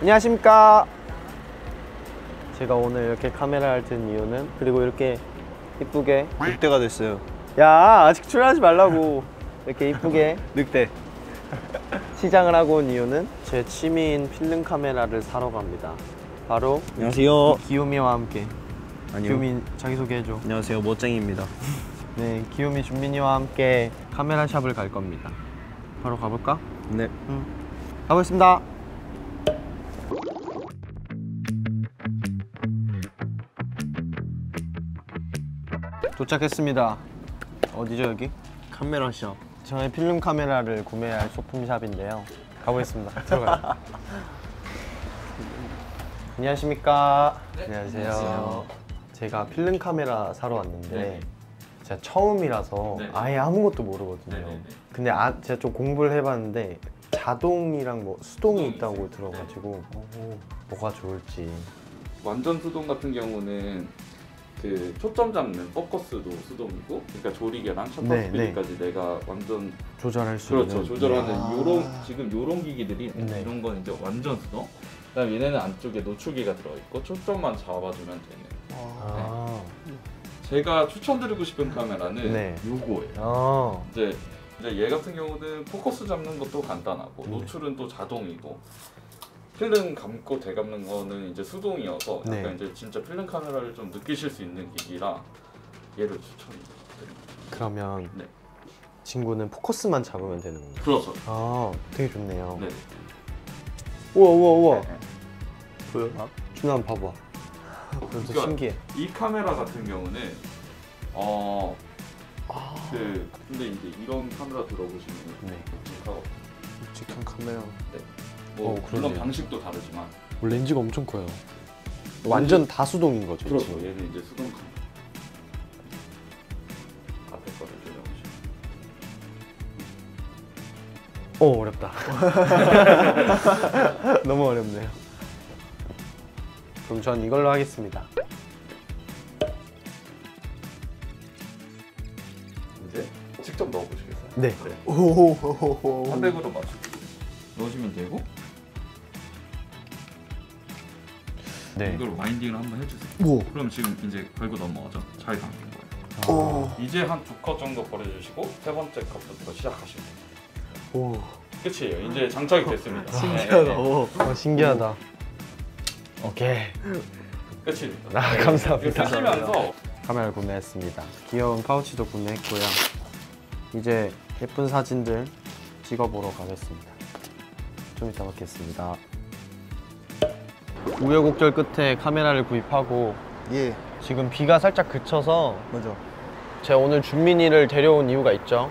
안녕하십니까 제가 오늘 이렇게 카메라를 든 이유는 그리고 이렇게 이쁘게 늑대가 됐어요. 야 아직 출연하지 말라고 이렇게 이쁘게 늑대. 시장을 하고 온 이유는 제 취미인 필름 카메라를 사러 갑니다 바로 안녕하세요. 기요미와 함께 아니요. 기요미 자기소개 해줘 안녕하세요. 멋쟁이입니다. 네 기요미 준민이와 함께 카메라 샵을 갈 겁니다. 바로 가볼까? 네. 가보겠습니다. 도착했습니다. 어디죠 여기? 카메라 샵. 저의 필름 카메라를 구매할 소품샵인데요. 가보겠습니다. 들어가요. 안녕하십니까? 안녕하세요. 제가 필름 카메라 사러 왔는데 제가 처음이라서 네. 아예 아무것도 모르거든요. 네, 네, 네. 근데 아, 제가 좀 공부를 해봤는데 자동이랑 뭐 수동이 있다고 들어가지고 뭐가 좋을지. 완전 수동 같은 경우는 그 초점 잡는 포커스도 수동이고 그러니까 조리개랑 셔터 네, 스피드까지 내가 완전 조절할 수 그렇죠. 있는. 조절하는 아. 요런 지금 요런 기기들이 네. 이런 건 이제 완전 수동. 그다음 얘네는 안쪽에 노출기가 들어있고 초점만 잡아주면 되는. 아, 제가 추천드리고 싶은 카메라는 네. 요거예요 아. 이제 이제 얘 같은 경우는 포커스 잡는 것도 간단하고 네. 노출은 또 자동이고 필름 감고 되감는 거는 이제 수동이어서 약간 네. 이제 진짜 필름 카메라를 좀 느끼실 수 있는 기기라 얘를 추천드립니다. 그러면 네. 친구는 포커스만 잡으면 되는 건가요? 그렇죠. 아 되게 좋네요 네. 우와 우와 우와 보여나? 준아 한번 봐봐 그래도 그러니까 신기해 이 카메라 같은 경우는 어. 아. 그 근데 이제 이런 카메라 들어보시면 네. 묵직하고 묵직한 카메라. 뭐 어, 물론. 방식도 다르지만 뭐 렌즈가 엄청 커요 완전 다 수동인 거죠? 이 그렇죠. 친구? 얘는 이제 수동 카메라. 앞에 거를 들어보시면. 어 어렵다 너무 어렵네요 그럼 전 이걸로 하겠습니다 이제 직접 넣어보시겠어요? 네. 오호호호. 300으로 맞추고 넣으시면 되고 네 이걸 와인딩을 한번 해주세요. 오. 그럼 지금 이제 걸고 넘어가죠. 잘 담긴 거예요. 오. 이제 한두컷 정도 버려주시고 세 번째 컷부터 시작하시면 돼요. 오. 끝이에요. 이제 장착이 됐습니다. 신기하다. 네, 네. 오. 어, 신기하다 오 케이 끝입니다. 아, 네. 감사합니다. 이거 쓰시면서 카메라를 구매했습니다 귀여운 파우치도 구매했고요 이제 예쁜 사진들 찍어보러 가겠습니다 좀 이따 뵙겠습니다 우여곡절 끝에 카메라를 구입하고 예. 지금 비가 살짝 그쳐서 맞아. 제가 오늘 준민이를 데려온 이유가 있죠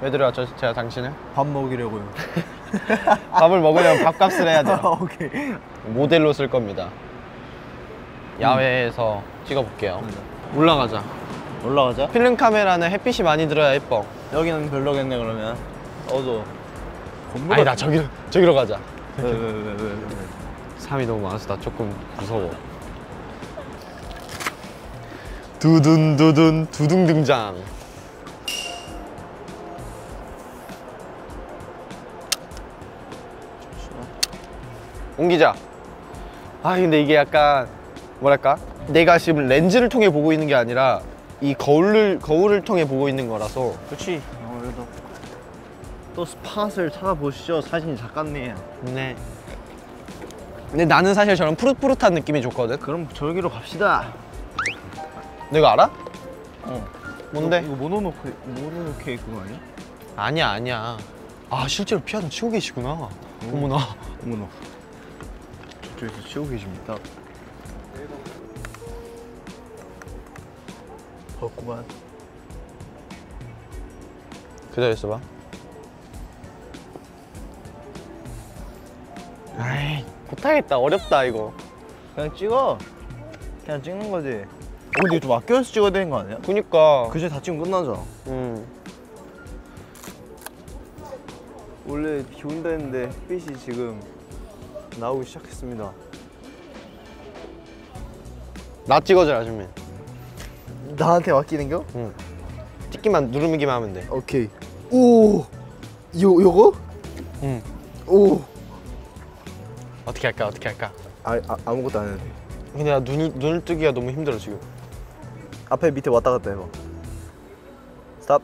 왜 데려왔죠 제가 당신을? 밥 먹이려고요. 밥을 먹으려면 밥값을 해야 돼요 오케이. 모델로 쓸 겁니다. 야외에서 찍어볼게요. 올라가자. 올라가자. 필름 카메라는 햇빛이 많이 들어야 예뻐. 여기는 별로겠네 그러면. 어두. 건물 아니 나 저기로 저기로 가자. 왜왜왜 왜, 왜, 왜. 사람이 너무 많아서 나 조금 무서워. 두둔 두둔 두둥 등장. 옮기자 아 근데 이게 약간 뭐랄까 내가 지금 렌즈를 통해 보고 있는 게 아니라 이 거울을 거울을 통해 보고 있는 거라서 그렇지. 아무래도 또 스팟을 찾아보시죠. 사진 작가님. 네 근데 나는 사실 저런 푸릇푸릇한 느낌이 좋거든 그럼 저기로 갑시다. 너 이거 알아? 어. 뭔데? 이거 모노노케 모노노케 그거 아니야? 아니야 아니야 아 실제로 피아노 치고 계시구나 어머나 어머나. 저쪽에서 치고 계십니다. 덥구만. 기다려 있어봐 아이 못하겠다 어렵다 이거 그냥 찍어. 그냥 찍는 거지. 어, 근데 좀 아껴서 찍어야 되는 거 아니야? 그니까 그제 다 찍으면 끝나잖아. 음. 원래 비 온다 했는데 햇빛이 지금 나오기 시작했습니다. 나 찍어줘라 준민 나한테 맡기는 겨? 응 찍기만 누르기만 하면 돼 오케이. 오. 요 요거? 응. 오. 어떻게 할까 어떻게 할까 아, 아 아무것도 안 해도 돼. 근데 나 눈이 눈을 뜨기가 너무 힘들어 지금 앞에 밑에 왔다 갔다 해봐. 스탑.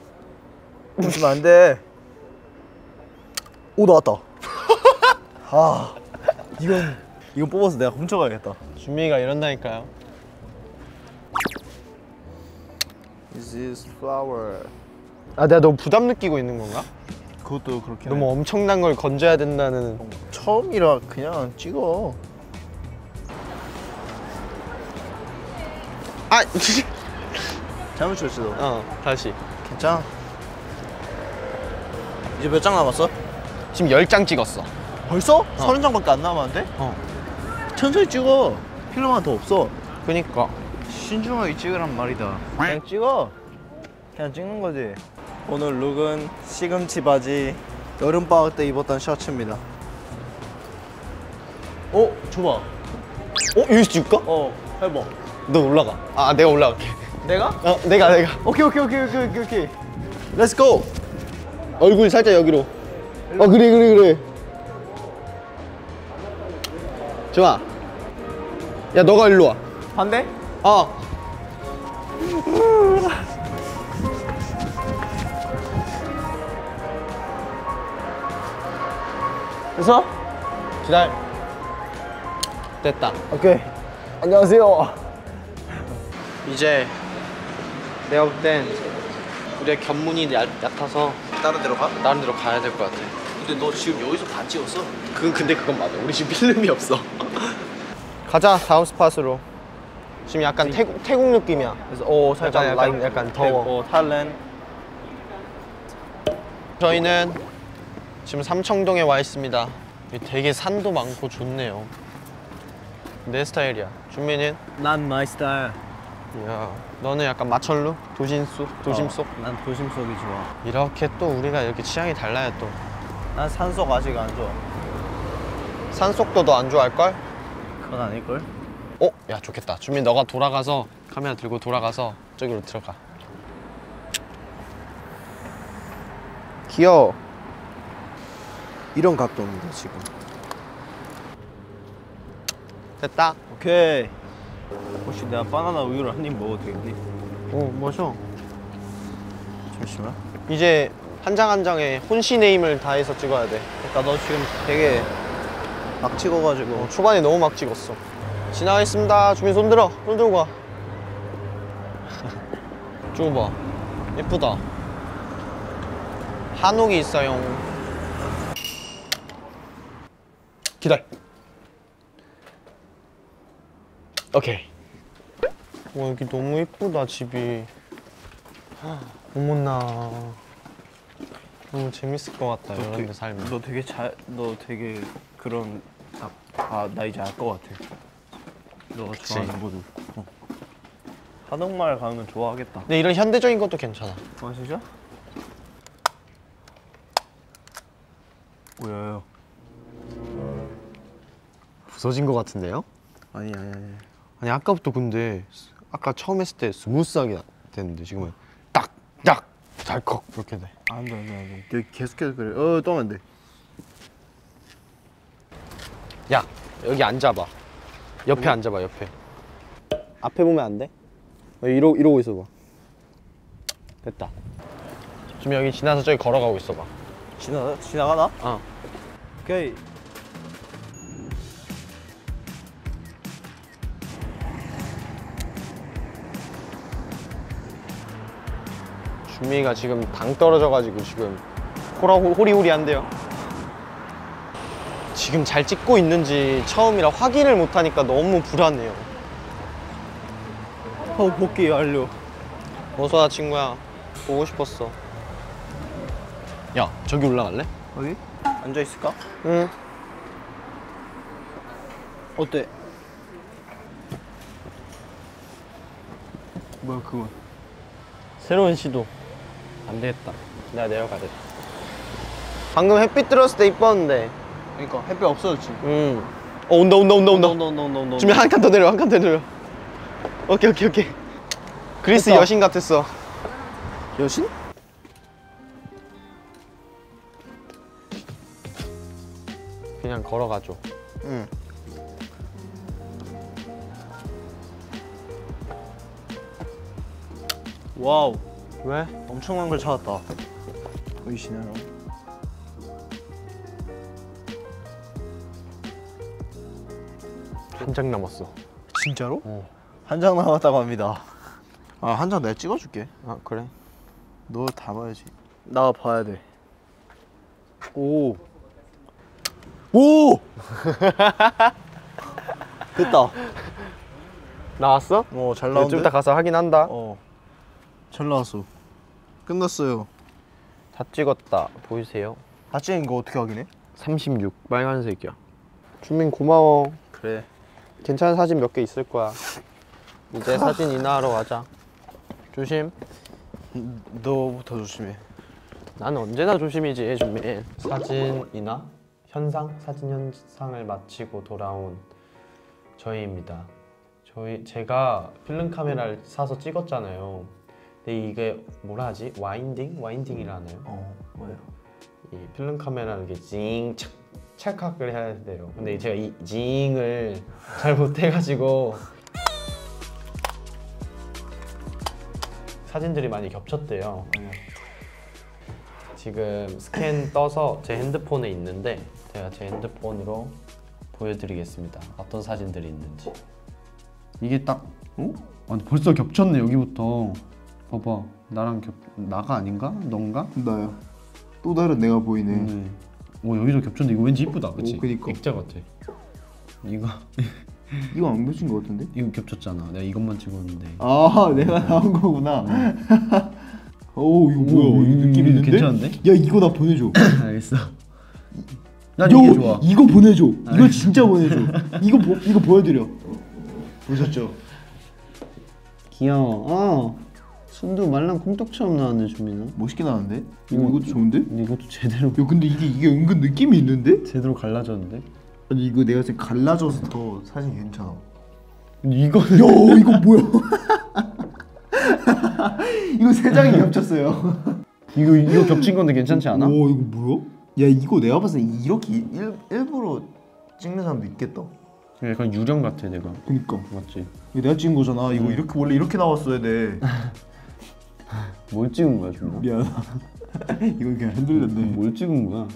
웃으면 안 돼. 오 나왔다. 아 이건 이건 뽑아서 내가 훔쳐가야겠다. 준민이가 이런다니까요 Is this flower? 아 내가 너무 부담 느끼고 있는 건가? 그것도 그렇게. 너무 엄청난 걸 건져야 된다는 처음이라 그냥 찍어. 아! 잘못 쳤어. 너. 어 다시 괜찮아. 이제 몇 장 남았어? 지금 10장 찍었어 벌써? 서른 장밖에 안 남았는데? 어 천천히 찍어. 필름만 더 없어. 그니까 신중하게 찍으란 말이다. 그냥 찍어. 그냥 찍는 거지. 오늘 룩은 시금치 바지 여름 방학 때 입었던 셔츠입니다. 어, 줘봐. 어? 여기서 찍을까? 어, 해봐. 너 올라가 아 내가 올라갈게 내가? 어 내가 내가 오케이, 오케이, 오케이, 오케이, 오케이, go. 얼굴 살짝 여기로 어 그래 그래 그래 좋아 야 너가 일로 와 반대? 어. 됐어? 기다려. 됐다. 오케이. 안녕하세요. 이제 내가 볼 땐 우리의 견문이 얕, 얕아서 다른 데로 가? 다른 데로 가야 될 것 같아. 근데 너 지금 여기서 반 찍었어? 그 근데 그건 맞아. 우리 지금 필름이 없어. 가자 다음 spot으로. 지금 약간 태국 태국 느낌이야. 그래서 오 살짝 약간, 라인 약간 더워. 어, Thailand. 저희는 지금 삼청동에 와 있습니다. 되게 산도 많고 좋네요. 내 스타일이야. 준민이는? 난 my style. 야, 너는 약간 마천루? 도심 속? 도심 속? 난 도심 속이 좋아. 이렇게 또 우리가 이렇게 취향이 달라요 또. 난 산속 아직 안 좋아. 산속도 너 안 좋아할걸? 그건 아닐걸? 어? 야 좋겠다. 준민 너가 돌아가서 카메라 들고 돌아가서 저기로 들어가. 귀여워. 이런 각도입니다 지금. 됐다. 오케이. 혹시 내가 바나나 우유를 한 입 먹어도 되겠니? 오 마셔. 잠시만. 이제 한 장 한 장에 혼시 네임을 다해서 찍어야 돼. 그러니까 너 지금 되게 막 찍어가지고 어, 초반에 너무 막 찍었어. 지나가겠습니다. 준민 손 들어. 손 들고 가. 좁아. 봐. 예쁘다. 한옥이 있어요. 기다려. 오케이. 와 여기 너무 예쁘다 집이. 어머나. 너무 재밌을 것 같다 이런 데 살면. 너 되게 잘, 너 되게 그런 아나 이제 알 것 같아. 너가 그치. 좋아하는 모두. 어. 한옥마을 가면 좋아하겠다. 근데 이런 현대적인 것도 괜찮아. 아 진짜? 뭐야요? 부서진 것 같은데요? 아니 아니 아니. 아니 아까부터 근데 스- 아까 처음 했을 때 스무스하게 됐는데 지금은 달컥 이렇게 돼. 안돼 안돼 안돼. 여기 계속해서 그래. 어 안 돼. 야 여기 앉아봐. 옆에 앉아봐 옆에. 앞에 보면 안 돼? 어, 이러 이러고 있어봐. 됐다. 지금 여기 지나서 저기 걸어가고 있어봐. 지나 지나가나? 어. 오케이. 준미가 지금 당 떨어져가지고 지금 호라 호리호리한데요. 지금 잘 찍고 있는지 처음이라 확인을 못하니까 너무 불안해요. 어 복귀 완료. 어서 와 친구야. 보고 싶었어. 야 저기 올라갈래? 어디? 앉아 있을까? 응. 어때? 뭐야 그건? 새로운 시도. 안 되겠다. 내가 내려가야 방금 햇빛 들었을 때 이뻤는데. 그러니까 햇빛 없어졌지. 음. 어 온다 온다 온다 온다. 온다 온다 온다 온다. 준비 한 칸 더 내려 한 칸 더 내려. 오케이 오케이 오케이. 그리스 됐다. 여신 같았어. 여신? 그냥 걸어가죠. 응. 와우. 왜? 엄청난 걸 찾았다. 보이시나요? 한 장 남았어. 진짜로? 어. 한장 남았다고 합니다. 아, 한 장 내가 찍어줄게. 아 그래? 너다 봐야지. 나 봐야 돼. 오. 오! 됐다. 나왔어? 어, 잘좀 나온다. 이따 가서 확인한다. 어. 잘 나왔어. 끝났어요. 다 찍었다. 보이세요? 다 찍은 거 어떻게 확인해? 36 빨간색이야. 준민 고마워. 그래. 괜찮은 사진 몇 개 있을 거야. 이제 사진 인화하러 가자. 조심. 너부터 조심해. 나는 언제나 조심이지, 준민. 사진 인화 현상 사진 현상을 마치고 돌아온 저희입니다. 저희 제가 필름 카메라를 사서 찍었잖아요. 근데 이게 뭐라 하지? 와인딩? 와인딩이라나요? 어, 뭐야? 이 필름 카메라는 이게 징 착, 찰칵을 해야 돼요. 근데 제가 이 징을 잘 못해가지고 사진들이 많이 겹쳤대요. 지금 스캔 떠서 제 핸드폰에 있는데 제가 제 핸드폰으로 보여드리겠습니다. 어떤 사진들이 있는지. 이게 딱 어? 아, 벌써 겹쳤네 여기부터 봐봐 나랑 겹 나가 아닌가? 넌가? 나야. 또 다른 내가 보이네. 네. 오 여기도 겹쳤는데 이거 왠지 이쁘다 그치? 오, 그니까. 액자 같아 이거 이거 안 맺힌 거 같은데? 이거 겹쳤잖아 내가 이것만 찍었는데 아, 내가 나온 거구나. 오, 이거 뭐야? 오, 이 느낌 있는데? 괜찮은데? 야, 이거 나 보내줘. 알겠어 난 이게 좋아 이거 보내줘. 이거 진짜 보내줘. 이거 보, 이거 보여드려. 보셨죠? 귀여워 어 순두 말랑 콩떡처럼 나왔네 주민아 멋있게 나왔는데? 이거- 이것도 좋은데? 이것도 제대로 야, 근데 이게 이게 은근 느낌이 있는데? 제대로 갈라졌는데? 아니 이거 내가 지금 갈라져서 더 사진 괜찮아. 근데 이거는 야, 이거 뭐야? 이거 세 장이 겹쳤어요. 이거 이거 겹친 건데 괜찮지 않아? 오, 이거 뭐야? 야, 이거 내가 봤을 때 이렇게 일, 일부러 찍는 사람도 있겠다. 약간 유령 같아 내가 그니까. 맞지? 이거 내가 찍은 거잖아. 이거 이렇게 원래 이렇게 나왔어야 돼. 뭘 찍은 거야 주민아? 미안하다. 이거 그냥 흔들렸네. 뭘 찍은 거야?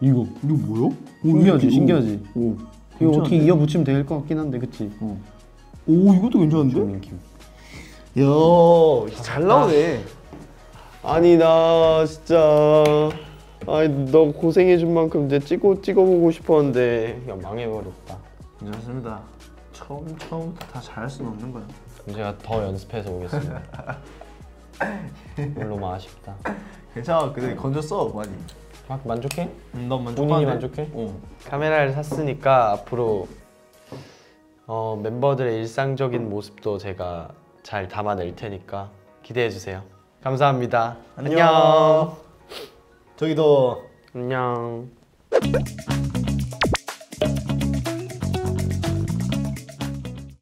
이거 이거 뭐야? 오, 신기하지 신기하지 오, 오. 이거 괜찮은데? 어떻게 이어 붙이면 될 것 같긴 한데 그치? 어 오, 이것도 괜찮은데? 야, 잘 나오네. 아니 나 진짜 아니 너 고생해준 만큼 이제 찍어 찍어보고 싶었는데 그냥 망해버렸다. 괜찮습니다. 처음 처음부터 다 잘할 수는 없는 거야. 제가 더 연습해서 오겠습니다. 별로만 아쉽다. 괜찮아. 근데 건졌어 많이. 막 만족해? 음, 넌 본인이 만족해? 어. 카메라를 샀으니까 앞으로 어, 멤버들의 일상적인 모습도 제가 잘 담아낼 테니까 기대해 주세요. 감사합니다. 안녕. 저기도 안녕.